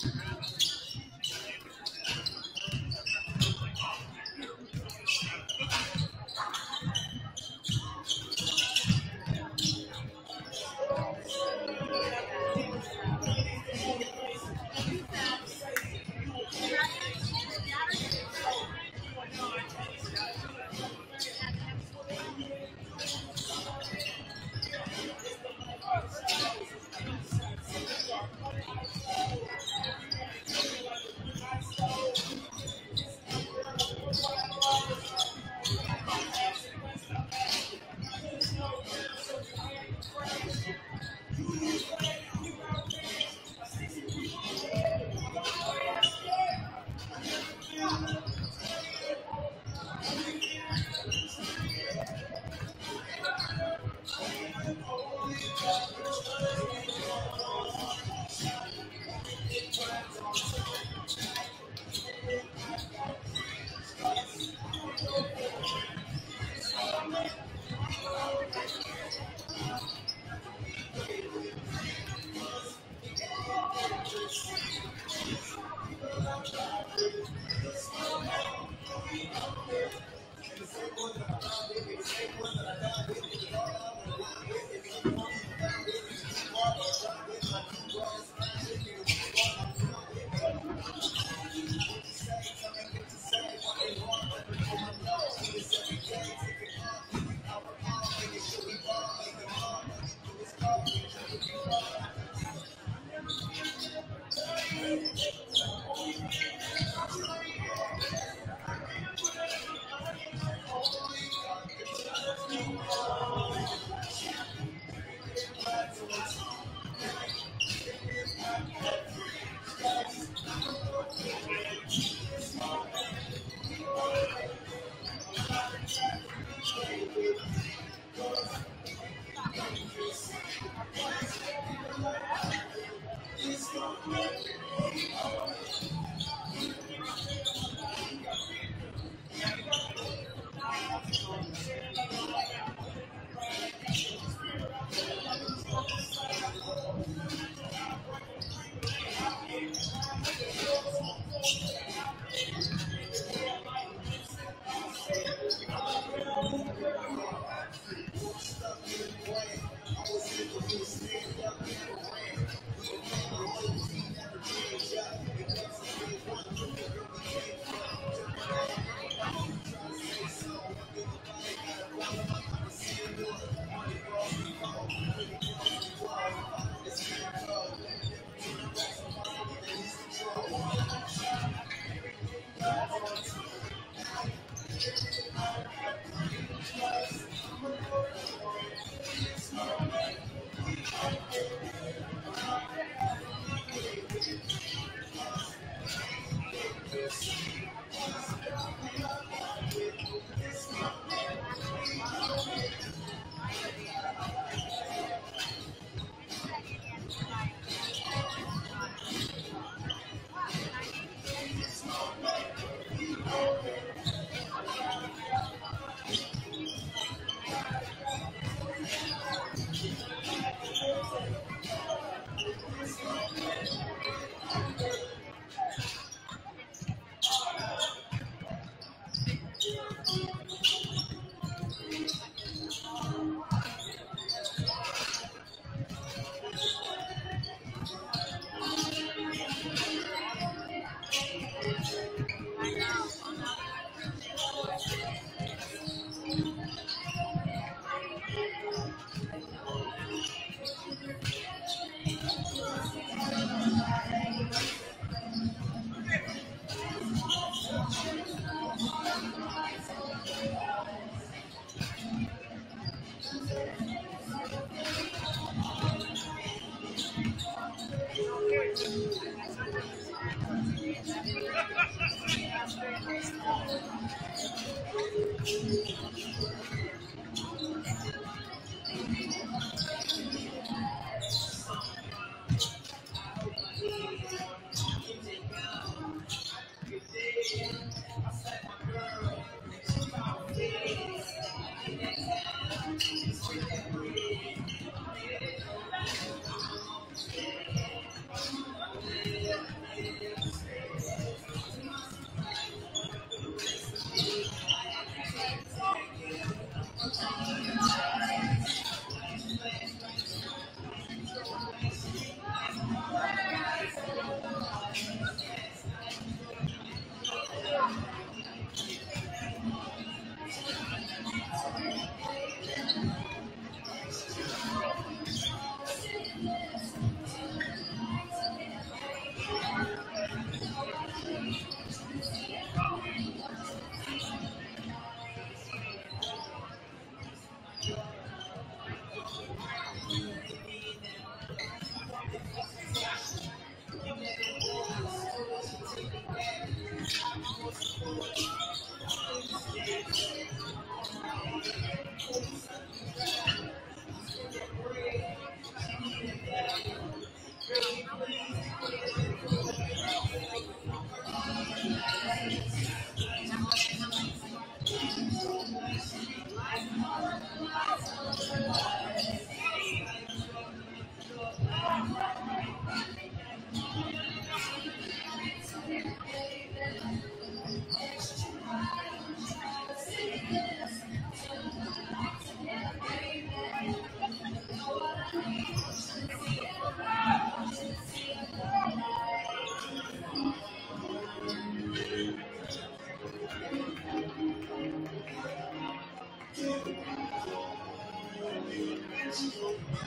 Thank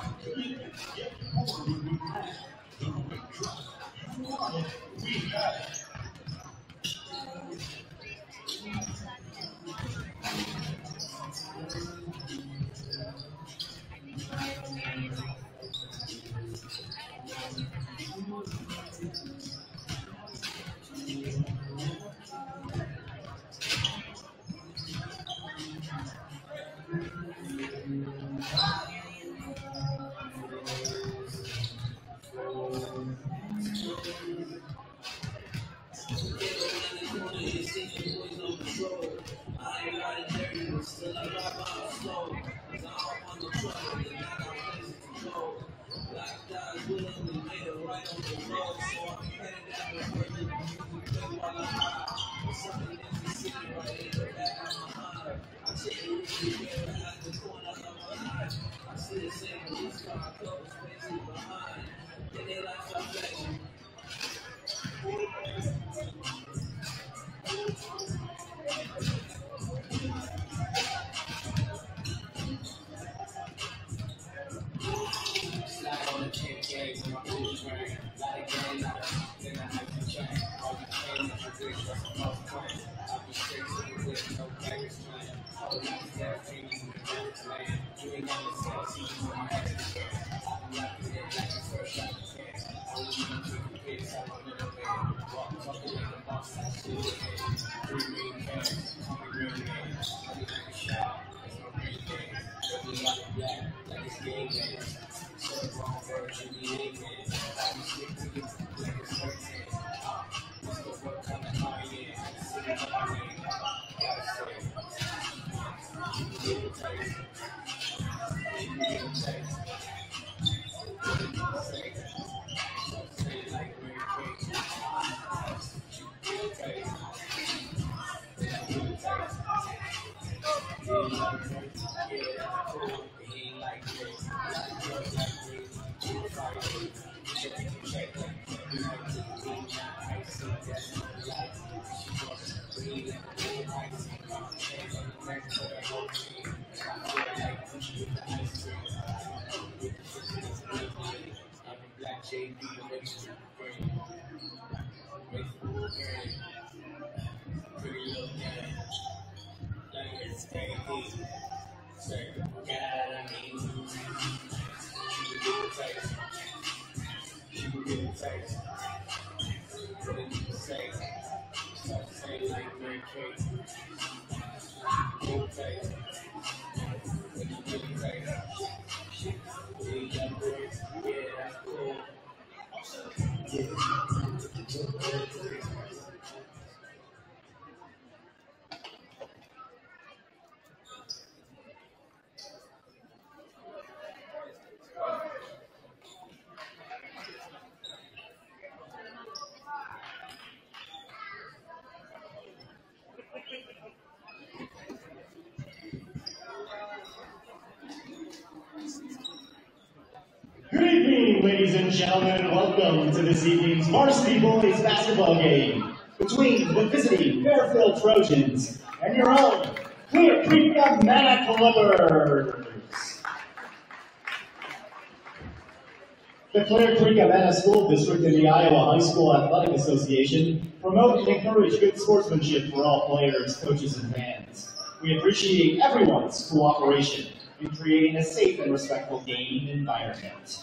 Good ladies and gentlemen. Welcome to this evening's varsity boys basketball game between the visiting Fairfield Trojans and your own Clear Creek Amana Clippers. The Clear Creek Amana School District and the Iowa High School Athletic Association promote and encourage good sportsmanship for all players, coaches, and fans. We appreciate everyone's cooperation in creating a safe and respectful game environment.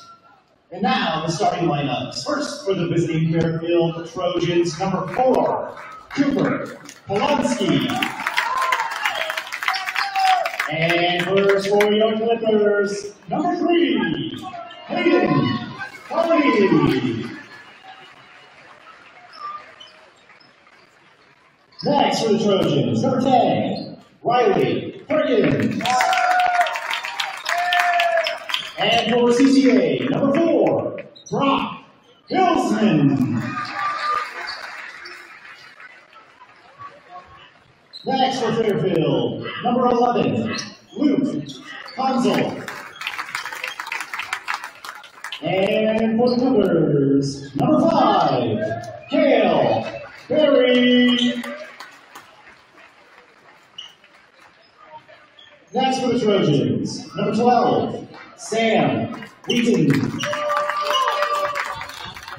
And now the starting lineups. First for the visiting Fairfield Trojans, number four, Cooper Polanski. And first for your Clippers, number three, Hayden Carney. Next for the Trojans, number 10, Riley Perkins. And for CCA, number four, Brock Hilsman. Next for Fairfield, number 11, Luke Consul. And for the Clippers, number five, Kale Berry. Next for the Trojans, number 12, Sam Wheaton.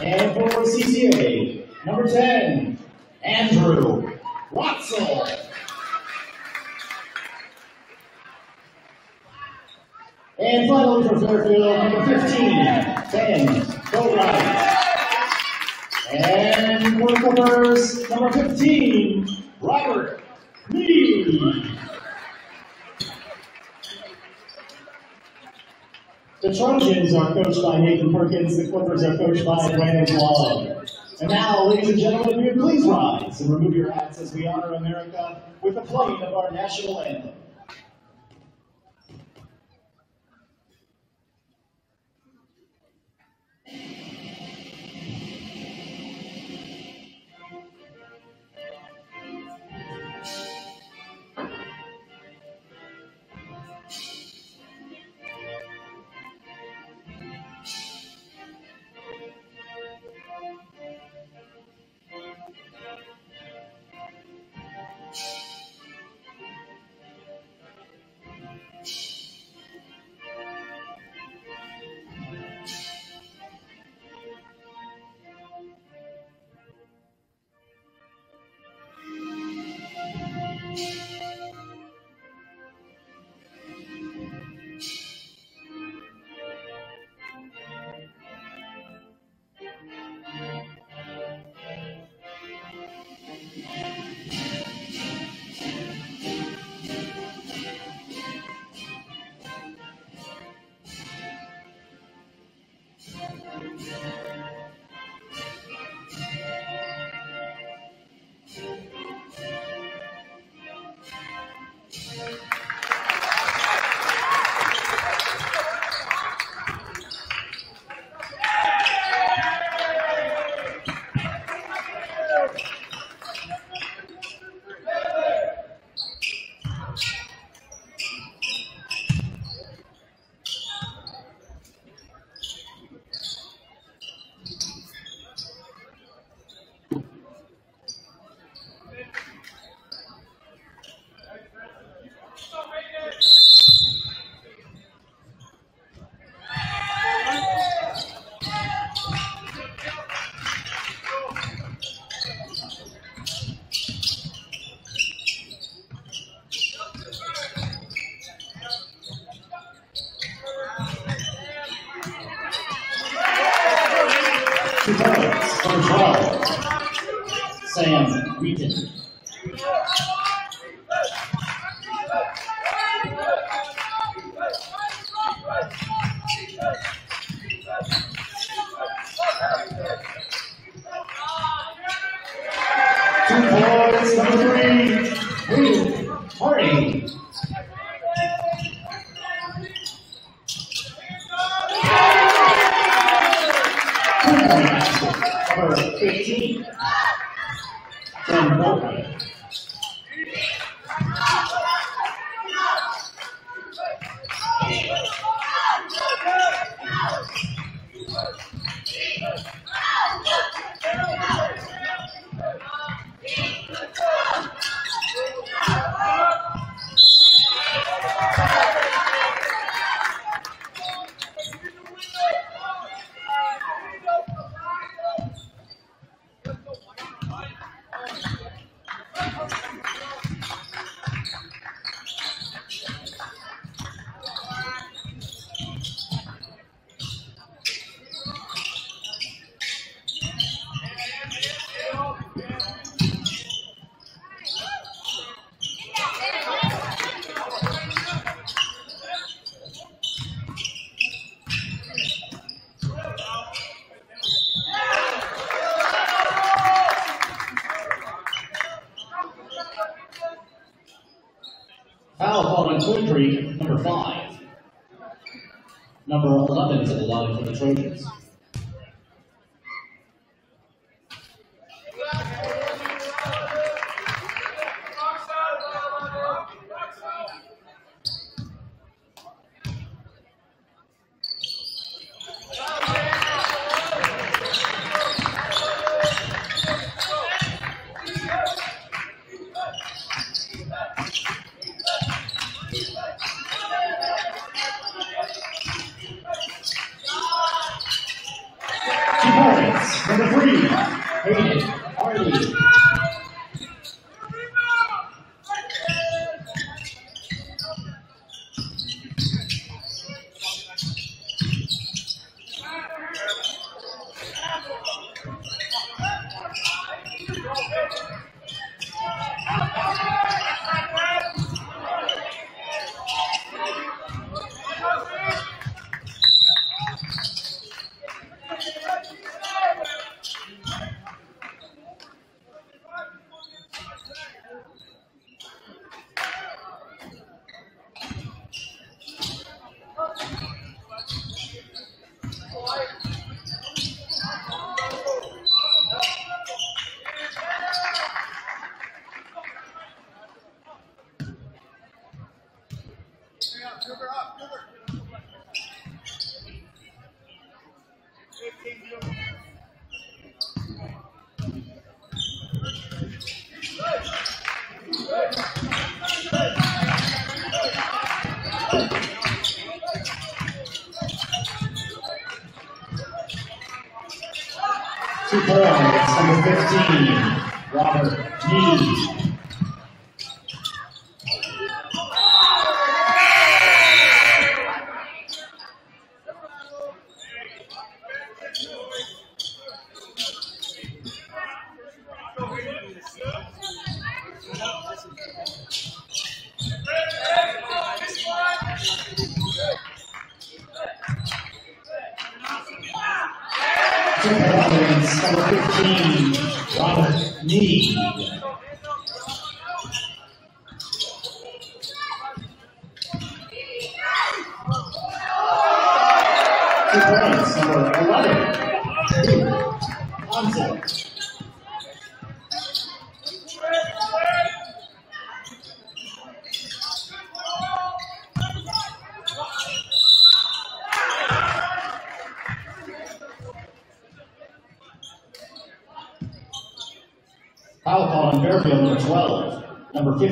And for CCA, number 10, Andrew Watson. And finally for Fairfield, number 15, Ben Boatwright. And for the Clippers, number 15, Robert Lee. The Trojans are coached by Nathan Perkins. The Clippers are coached by Brandon Love. And now, ladies and gentlemen, please rise and remove your hats as we honor America with the playing of our national anthem. Trojans.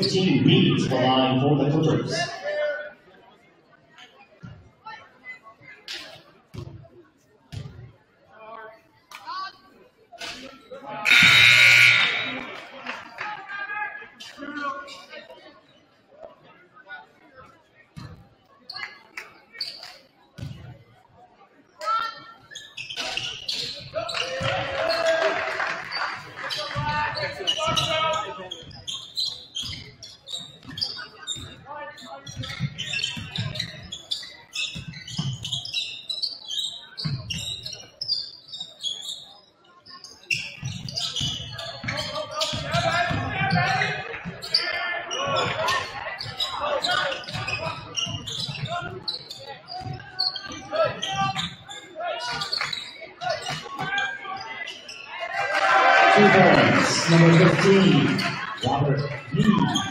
15 Two points, number 15, Robert Hughes.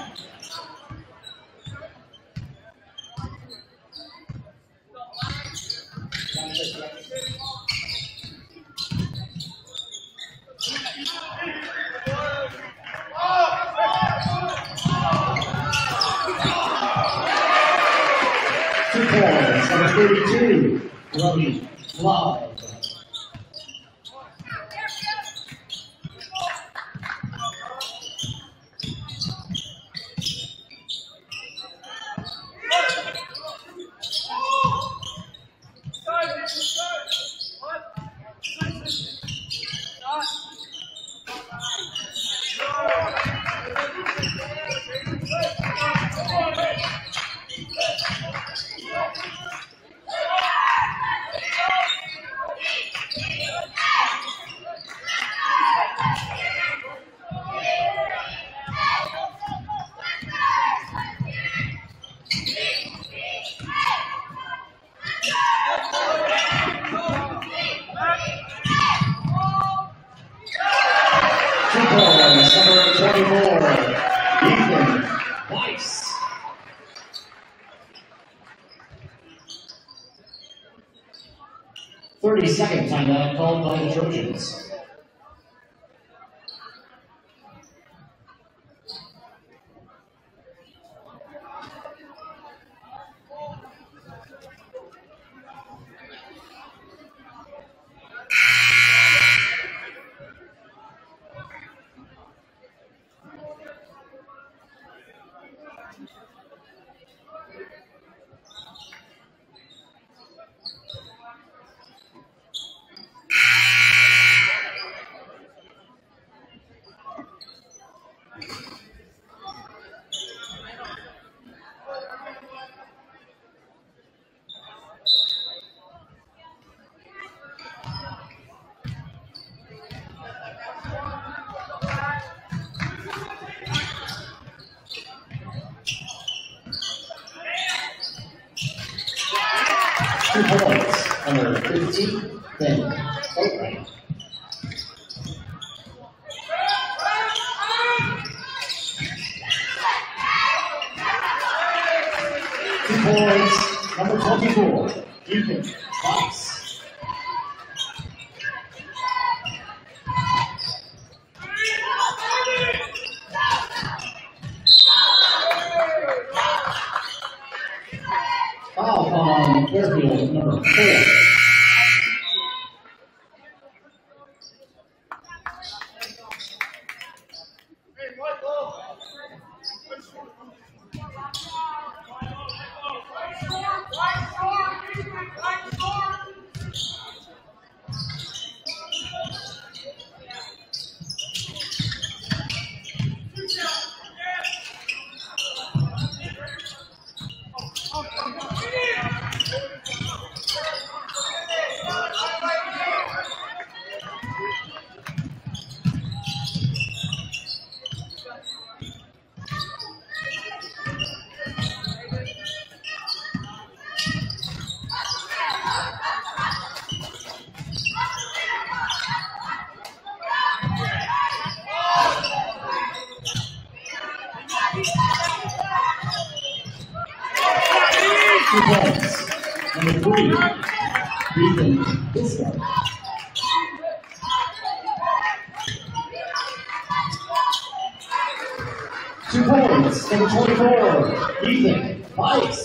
Number 24, Ethan Weiss.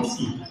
próximo.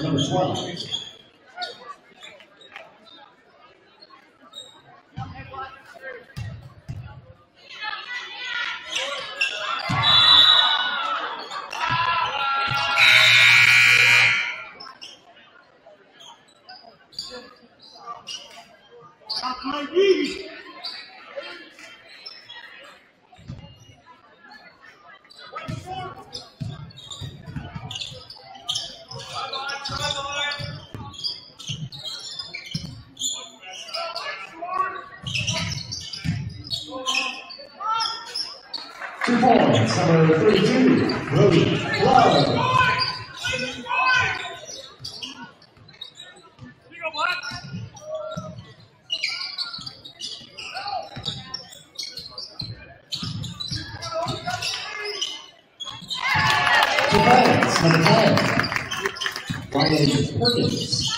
Number 12. Two points, number 32, Brody Love. Defense, number 10, Ryan Perkins.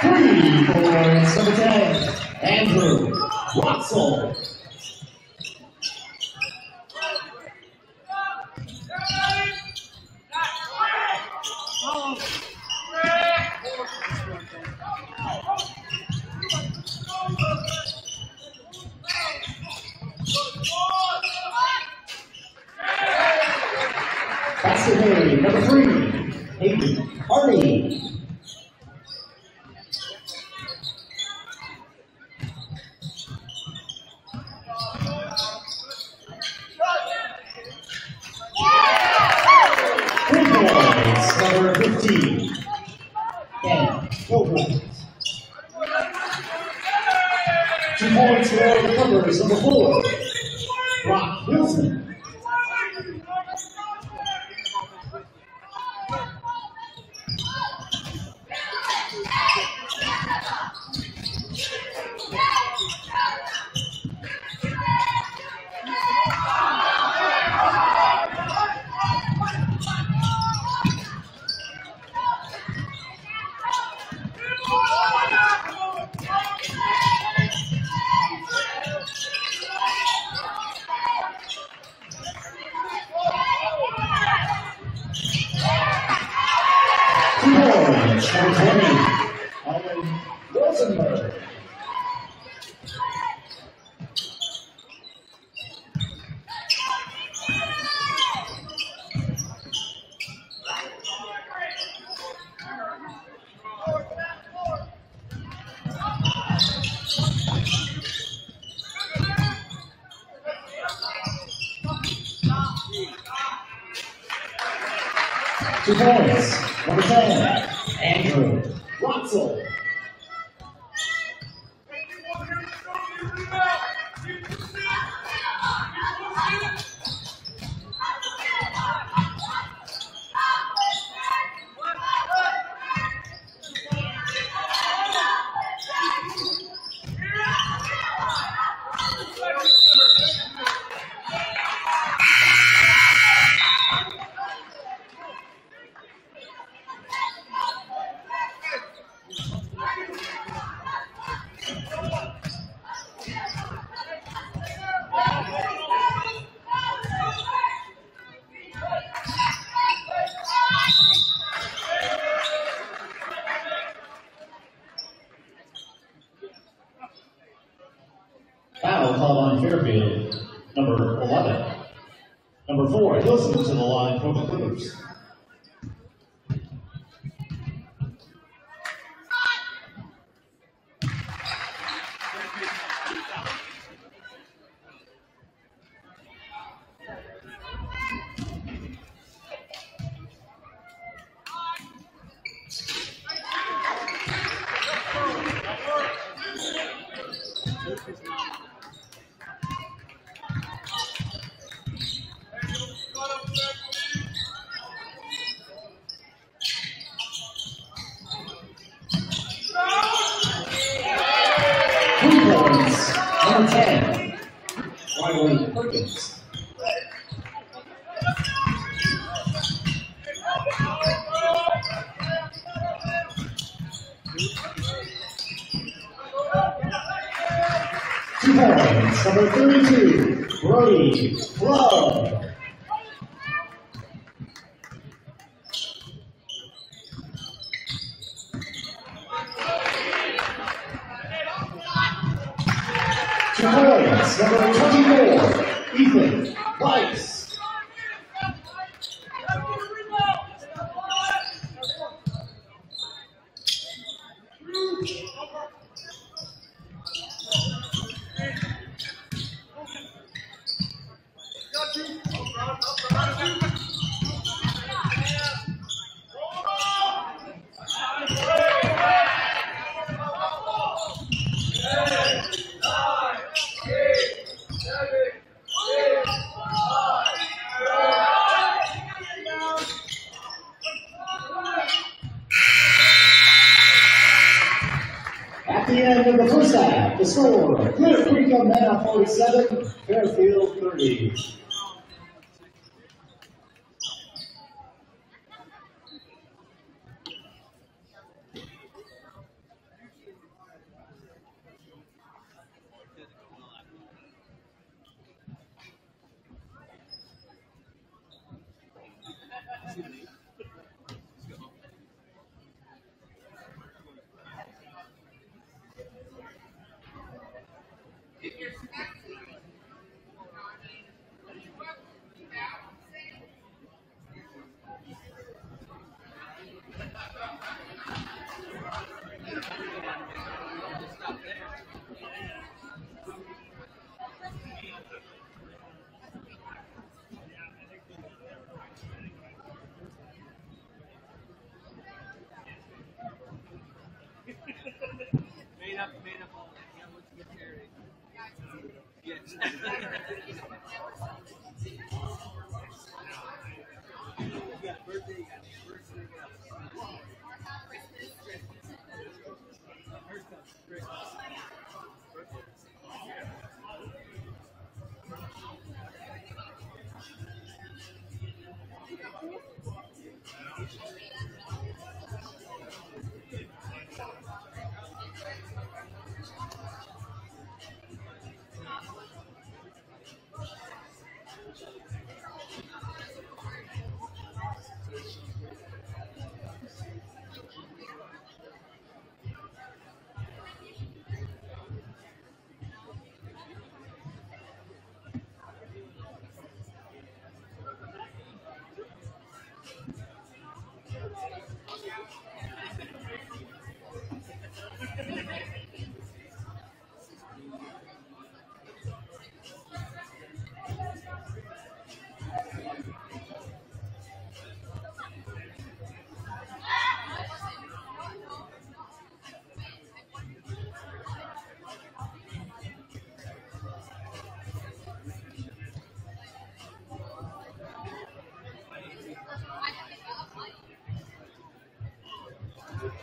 Three points, number 10, Andrew Watson. Made, number three, Hayden Hardy. number 32, Brody Club. To points, number 24, Ethan Weiss.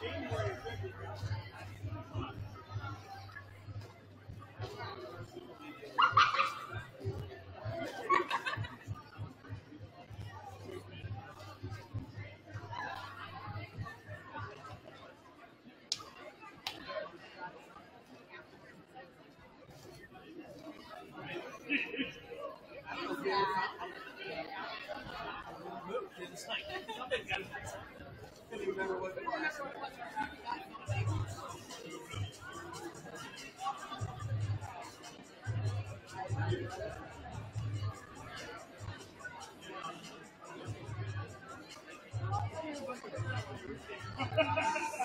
January Ha, ha, ha, ha.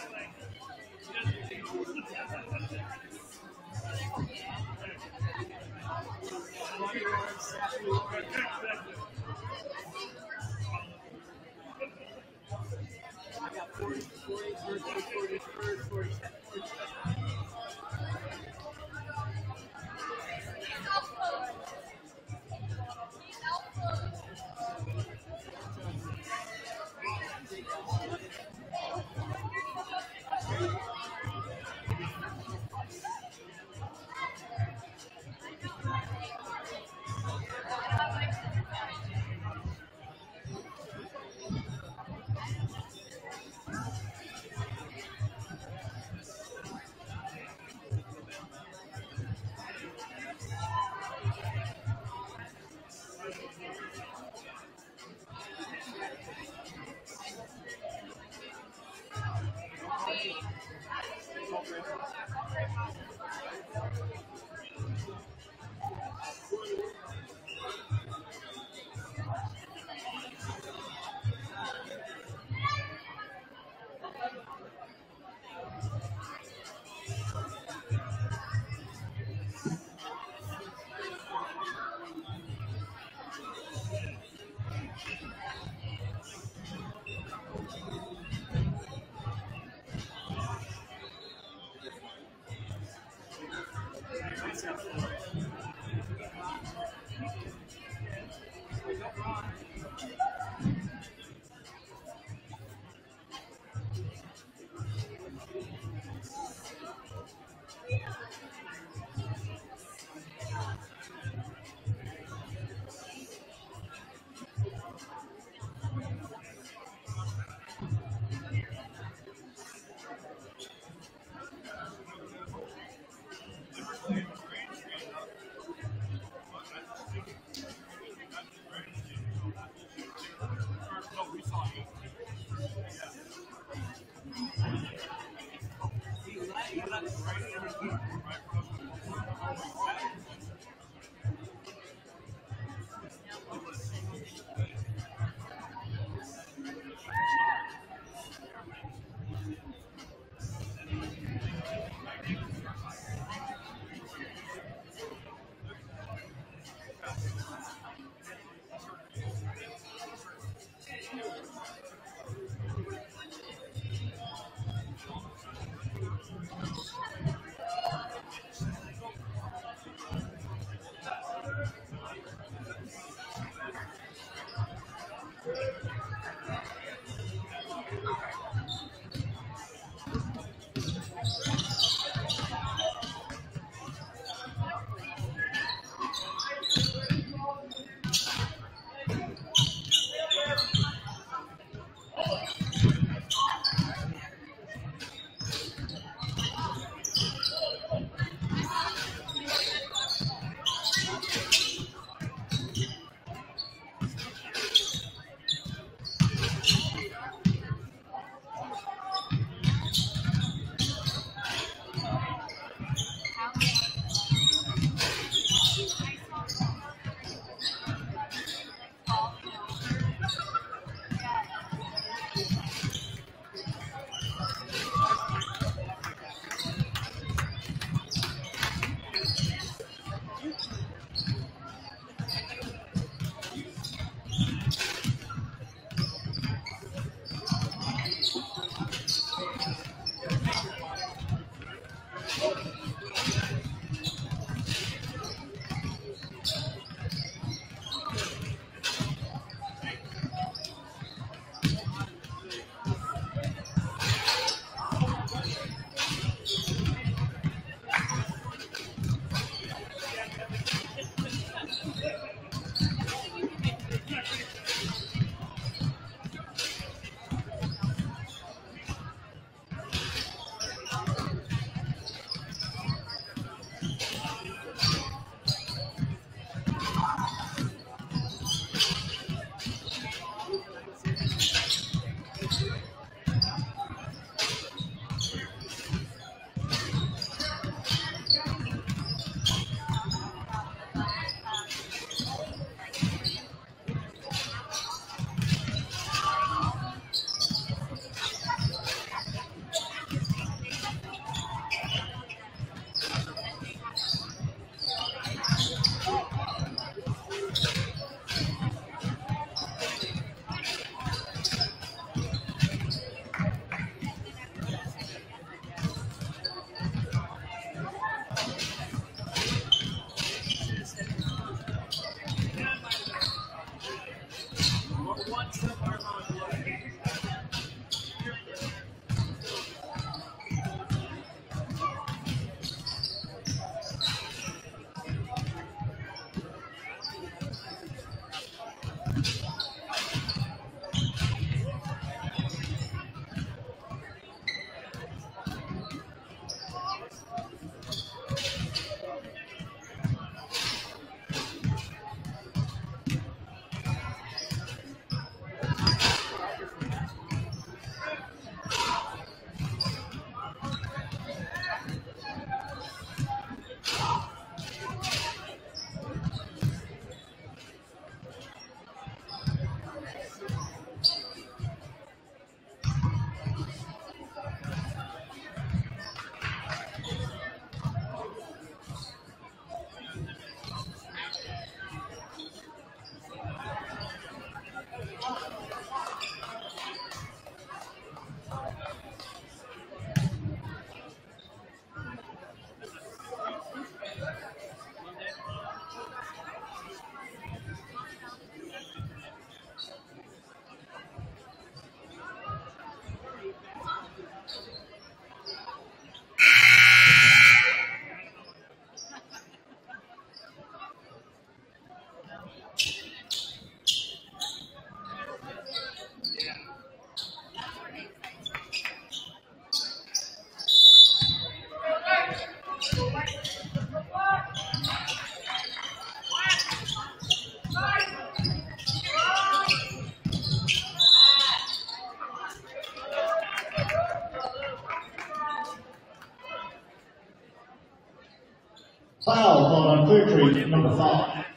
Foul called on Clear Creek, number five.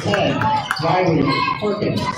Fairfield, number 10, Riley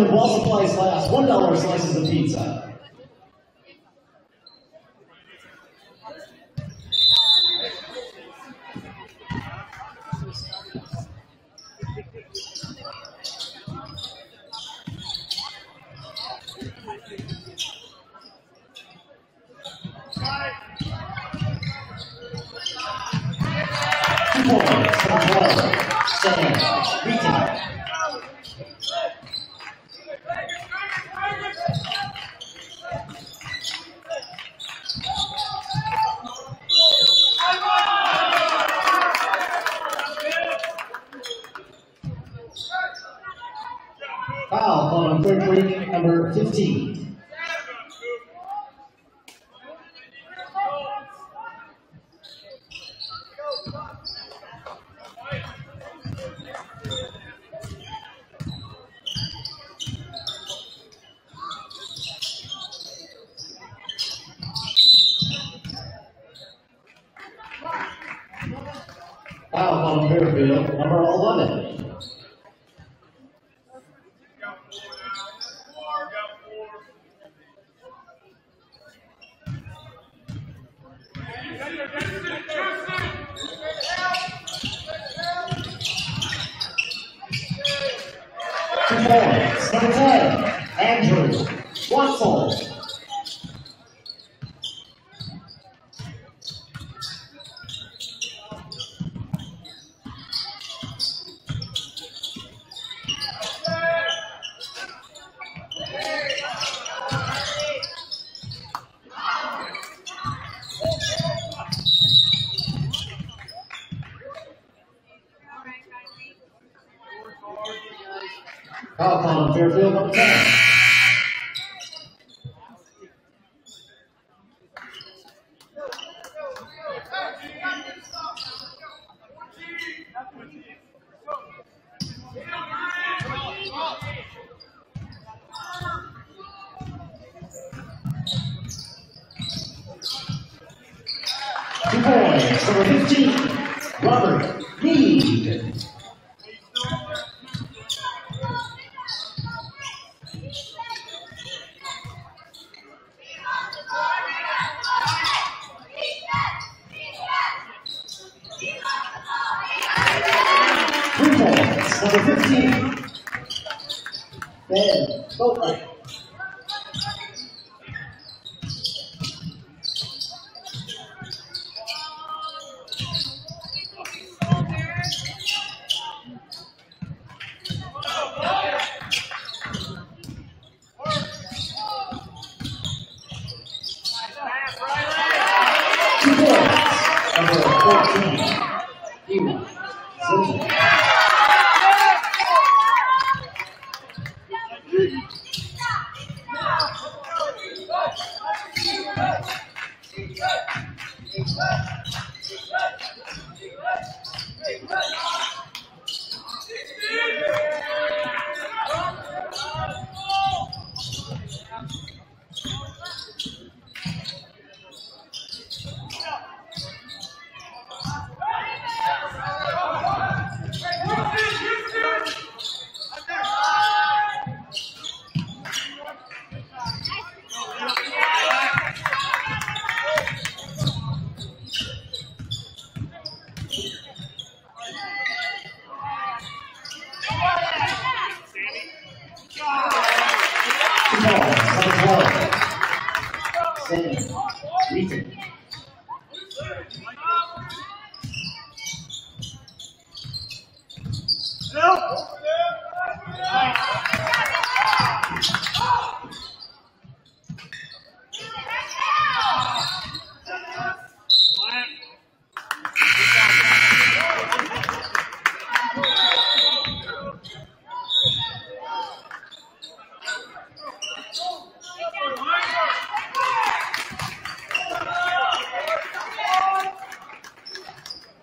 Gentlemen, while supplies last, $1 slices of pizza. Number 15.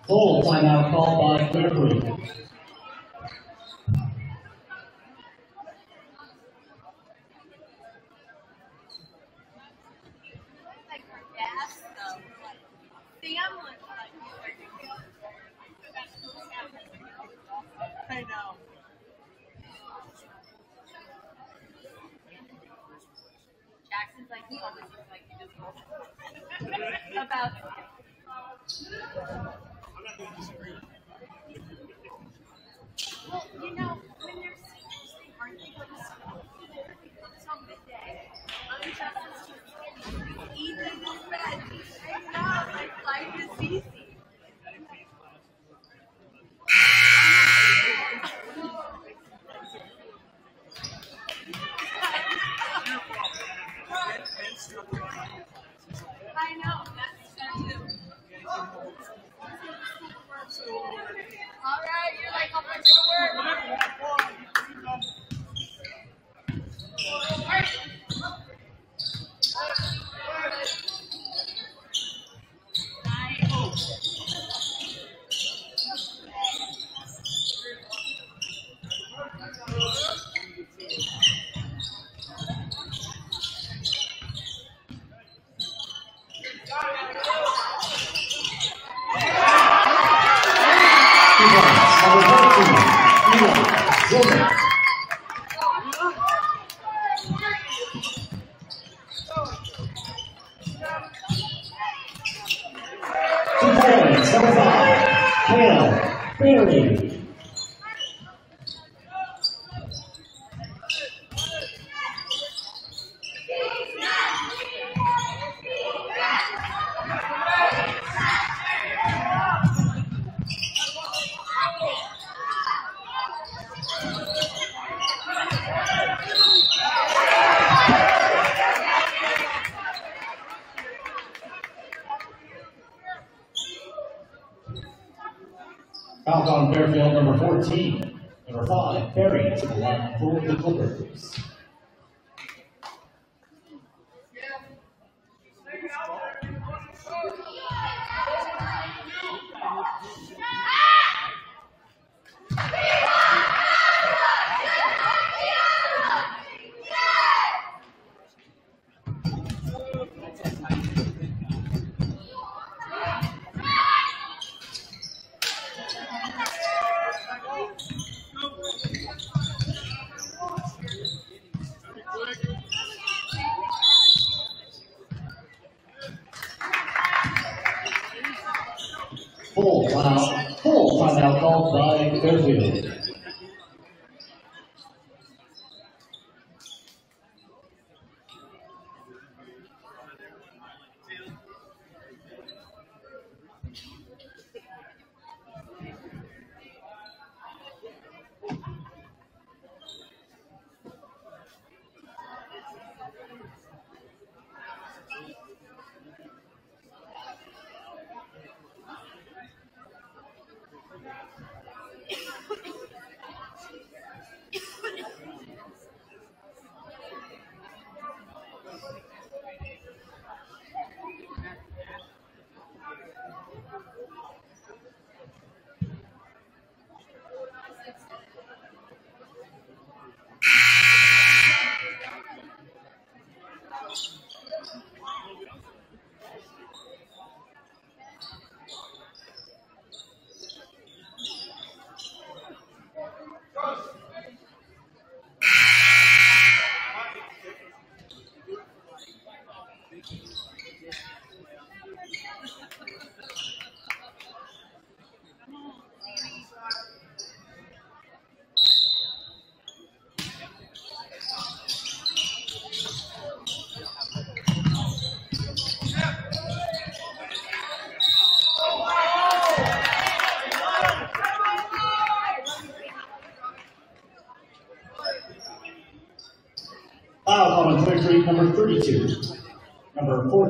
Full timeout called by Clear Foul on Fairfield, number 14, Number five, Barry the line for the Clippers.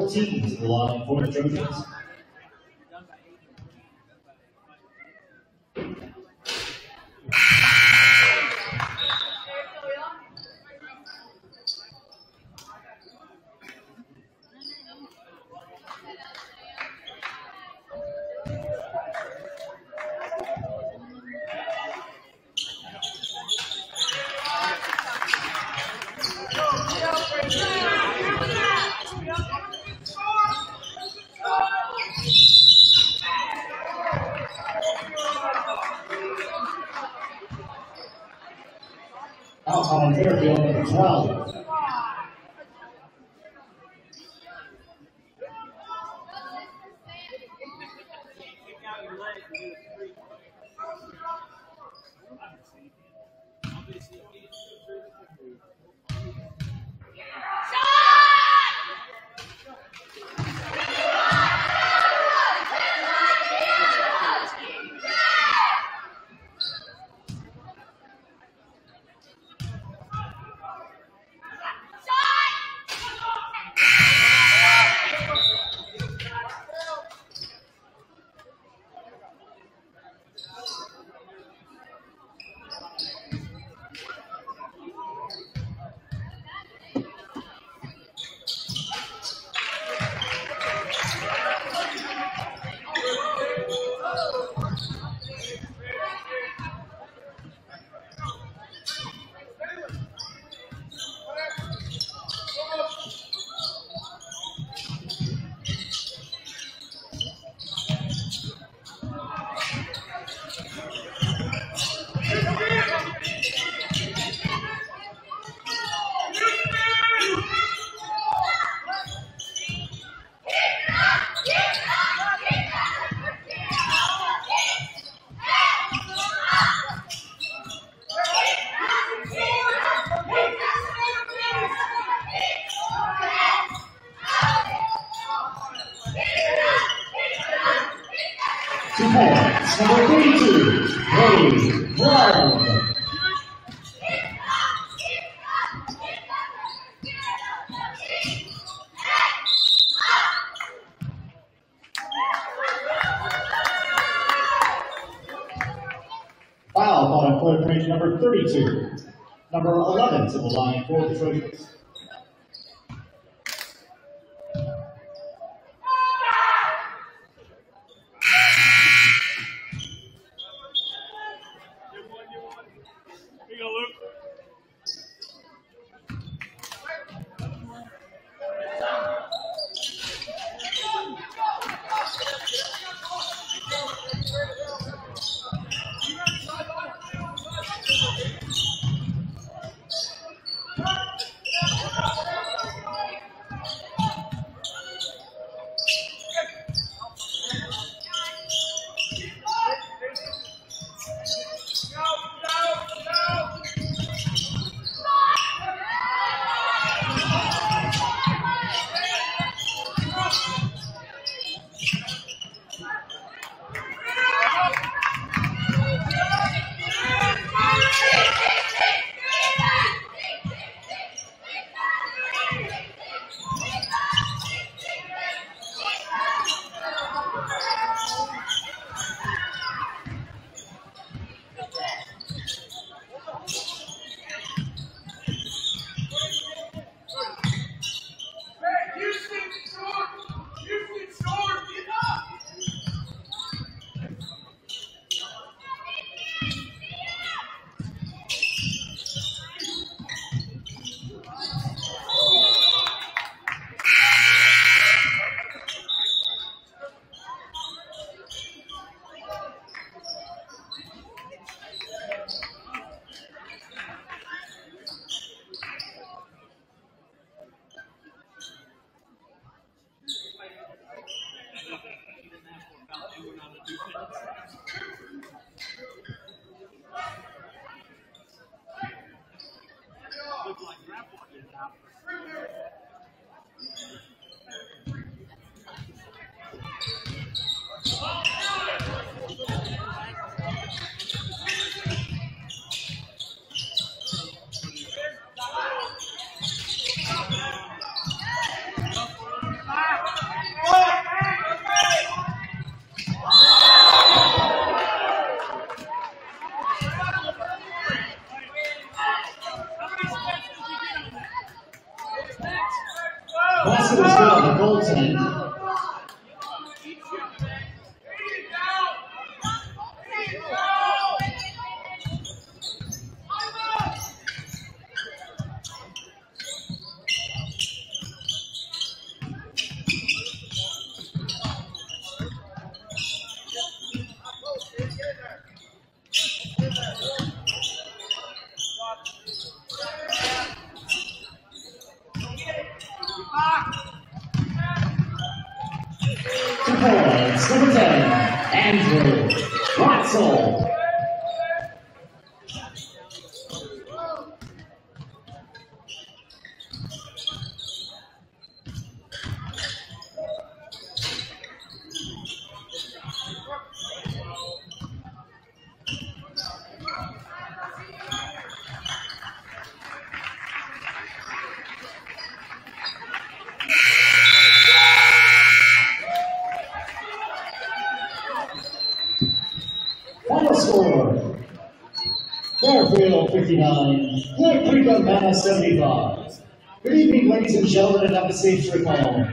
14 to the for the Trojans. Number 32. Number 11 to the line for the Trojans. Fairfield 59, Clear Creek Amana 75. Good evening, ladies and gentlemen, and have a safe trip home.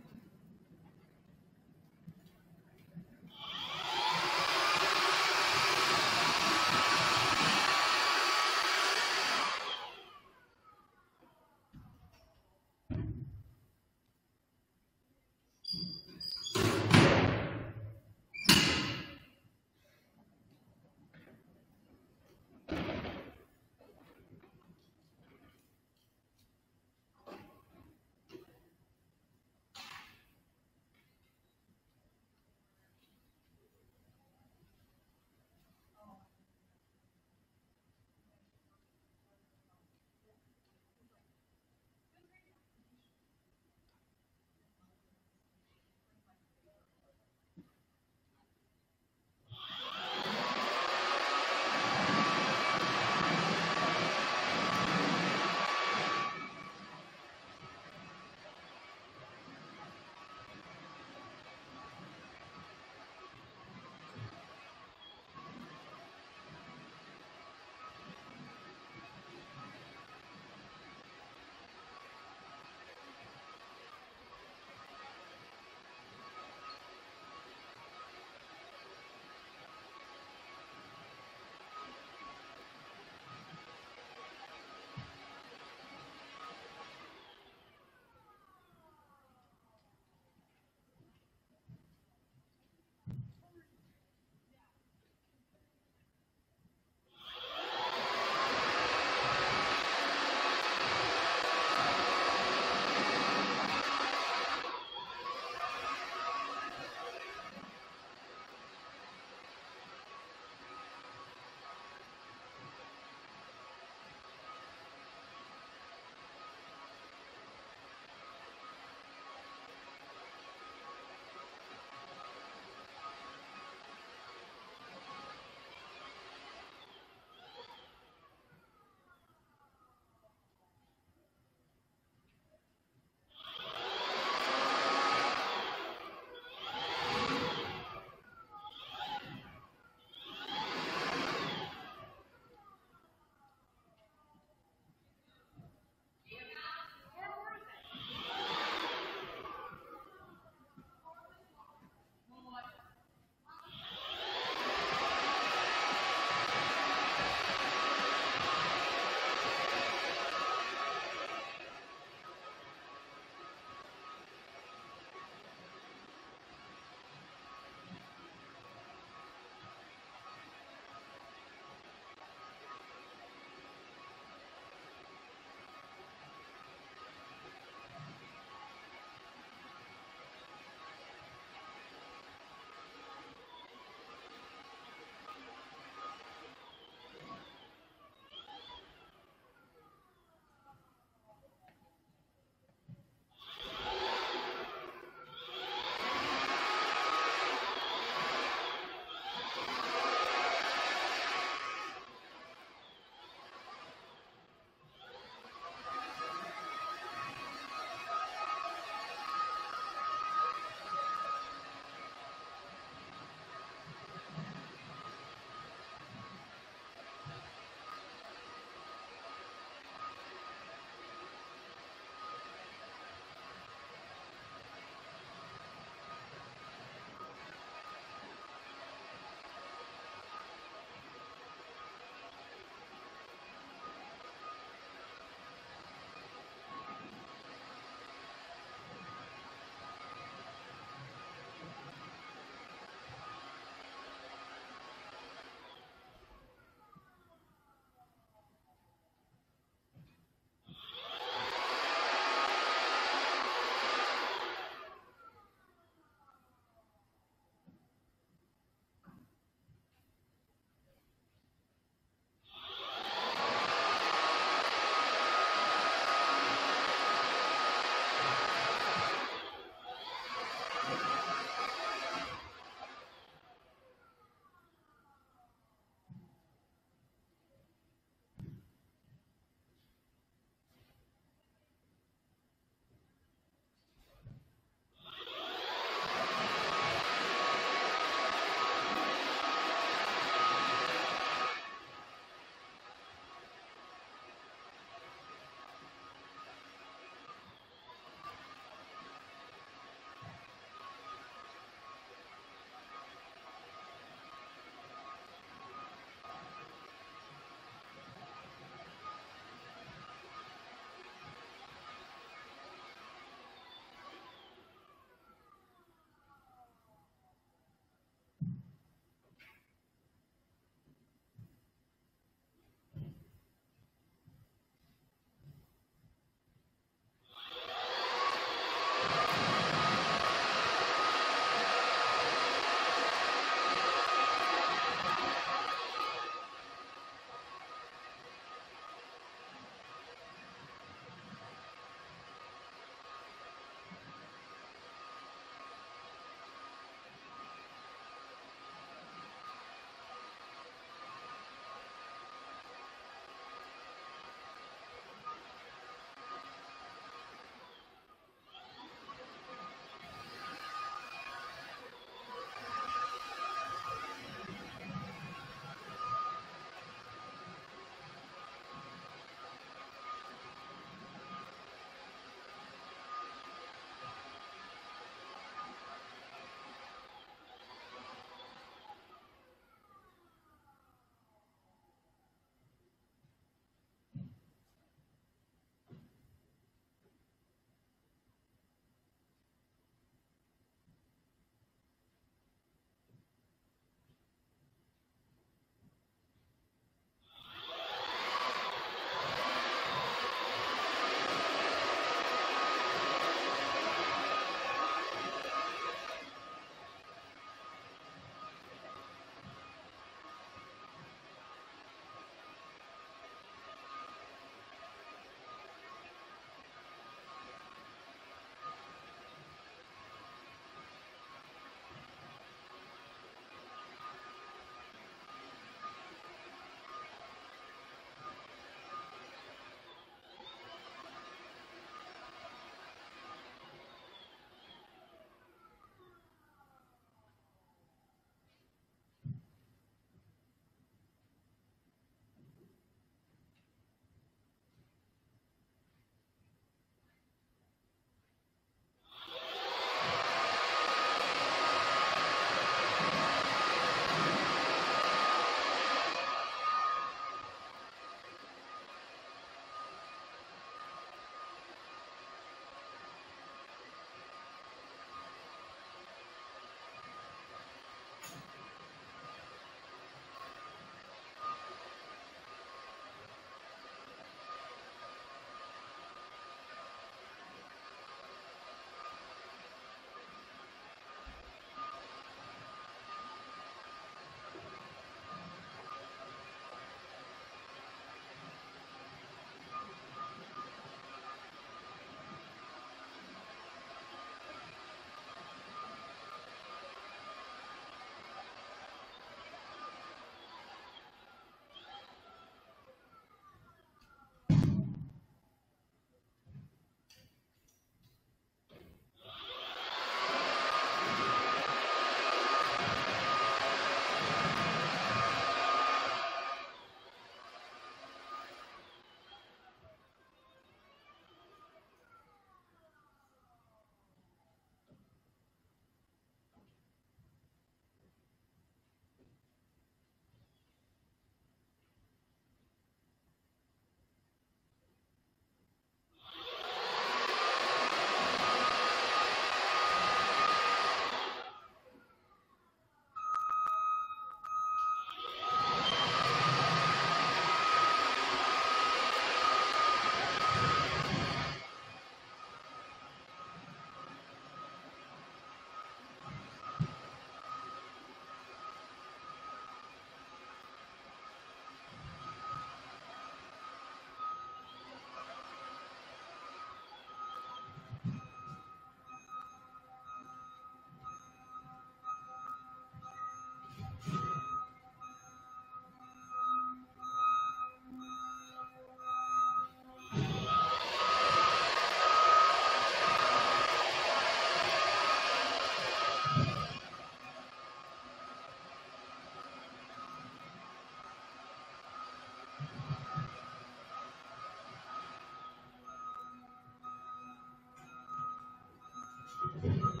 Thank